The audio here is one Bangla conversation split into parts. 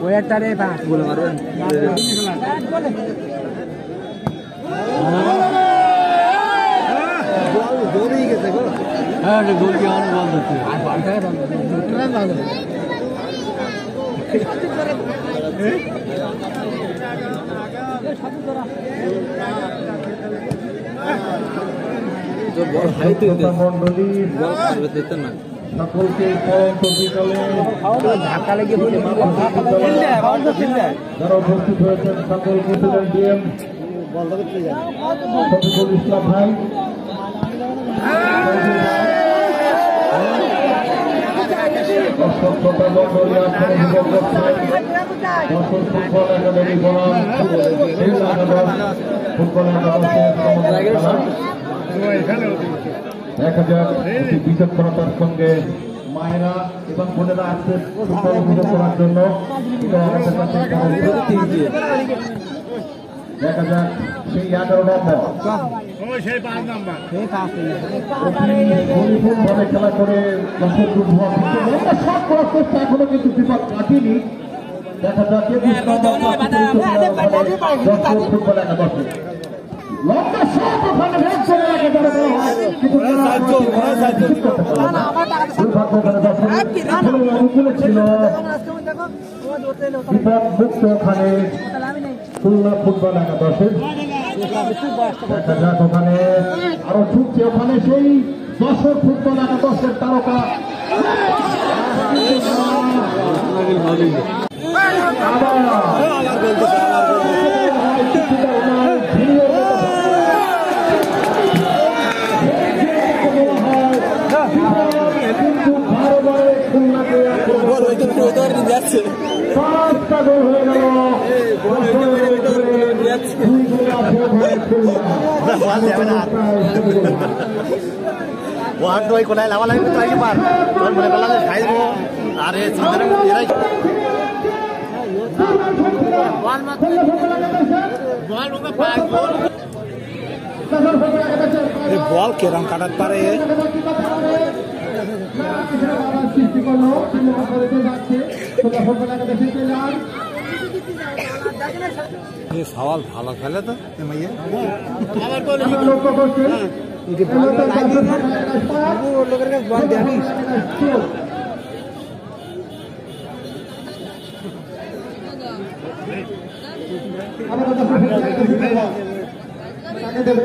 ওয়ারটারে বা বলে মারবেন বল দৌড়েই গেছে গো হ্যাঁ গোল কি অন বল দিচ্ছে আর বালটা তো বল হাইতে মন্ডলী বল মারবে দিতে না। সকলকে পরন্ত বিকালে ধাক্কা লেগে বলে যারা উপস্থিত হয়েছেন সকল প্রেসিডেন্ট ডিএম শফিকুল ইসলাম ভাই ফুটবল একাডেমি ফুটবল একাডেমি দেখা যাক একটি বিচক্ষণতার সঙ্গে মায়েরা এবং বোনেরা আসছে ফুটবল করার জন্য দেখা যাক সেই এগারো নম্বর খেলা করে সব চেষ্টা এখনও কিন্তু বিপদ কাটিনি। দেখা যাক ফুটবল একাদশে। লম্বা শট ওখানে দুর্ভাগ্য ওখানে খুলনা ফুটবল একাদশের দেখা যাক ওখানে আরও ছুটছে ওখানে সেই দশর ফুটবল একাদশের তারকা যাচ্ছে ওয়ান টয় কোনায় লাভা লাগবে তো পার তোর মনে পেলাম খাই দেবো। আরে চিন্তা এরাই বল কেরম কাটাতে পারে? করছেন লোকের কাছে বল দেখিস তাকে দেবে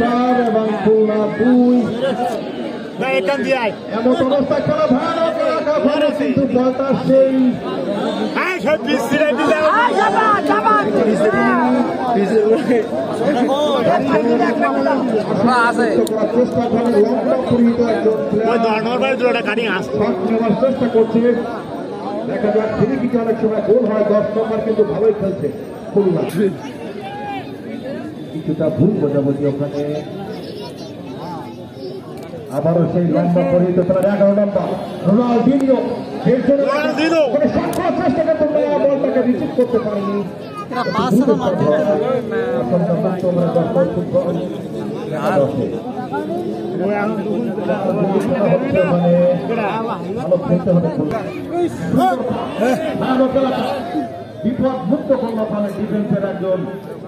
চার এবং খুলনা দুই। আয়। এমন অবস্থা খেলা ভালো কিন্তু দলটা সেই। চেষ্টা করছে। দেখা যাক ফিরে কিছু অনেক সময় গোল হয়। দশ নম্বর কিন্তু ভালোই খেলছে। খুলনা কিছুটা ভুল বোঝাবুঝি ওখানে। আবারও সেই লম্বা পরিহিত প্রায় এগারো চেষ্টা করতে বলটাকে রিসিভ করতে পারেনি। খেলতে হবে। ভালো খেলা। বিপদ মুক্ত করল ডিফেন্সের একজন।